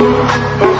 Thank you.